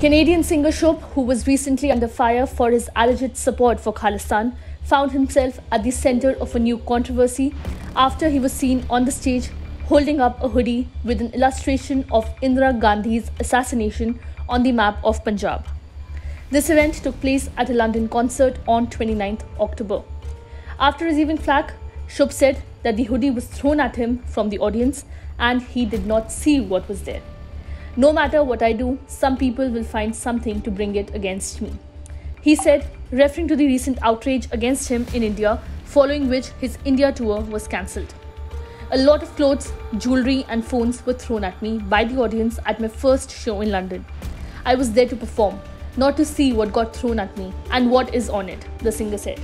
Canadian singer Shubh, who was recently under fire for his alleged support for Khalistan, found himself at the center of a new controversy after he was seen on the stage holding up a hoodie with an illustration of Indira Gandhi's assassination on the map of Punjab. This event took place at a London concert on 29th October. After receiving flack, Shubh said that the hoodie was thrown at him from the audience and he did not see what was there. No matter what I do, some people will find something to bring it against me. He said, referring to the recent outrage against him in India, following which his India tour was cancelled. A lot of clothes, jewelry, and phones were thrown at me by the audience at my first show in London. I was there to perform, not to see what got thrown at me and what is on it, the singer said.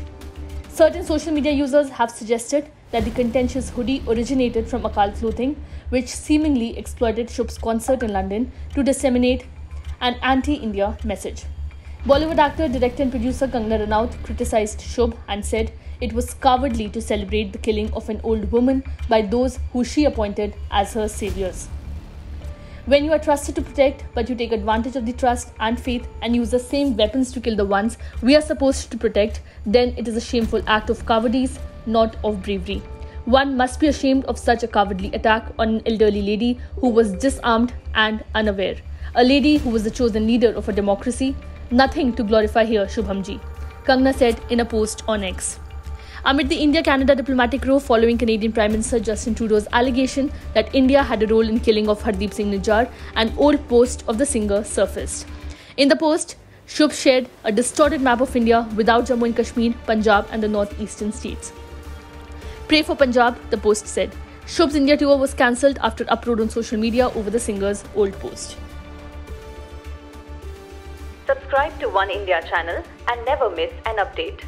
Certain social media users have suggested that the contentious hoodie originated from Akal Clothing, which seemingly exploited Shubh's concert in London to disseminate an anti India message. Bollywood actor, director, and producer Kangana Ranaut criticized Shubh and said it was cowardly to celebrate the killing of an old woman by those who she appointed as her saviors. When you are trusted to protect, but you take advantage of the trust and faith and use the same weapons to kill the ones we are supposed to protect, then it is a shameful act of cowardice, not of bravery. One must be ashamed of such a cowardly attack on an elderly lady who was disarmed and unaware. A lady who was the chosen leader of a democracy. Nothing to glorify here, Shubhamji. Kangana said in a post on X. Amid the India Canada diplomatic row following Canadian Prime Minister Justin Trudeau's allegation that India had a role in killing of Hardeep Singh Nijjar, an old post of the singer surfaced. In the post, Shubh shared a distorted map of India without Jammu and Kashmir, Punjab, and the northeastern states. Pray for Punjab, the post said. Shubh's India tour was cancelled after upload on social media over the singer's old post. Subscribe to Oneindia channel and never miss an update.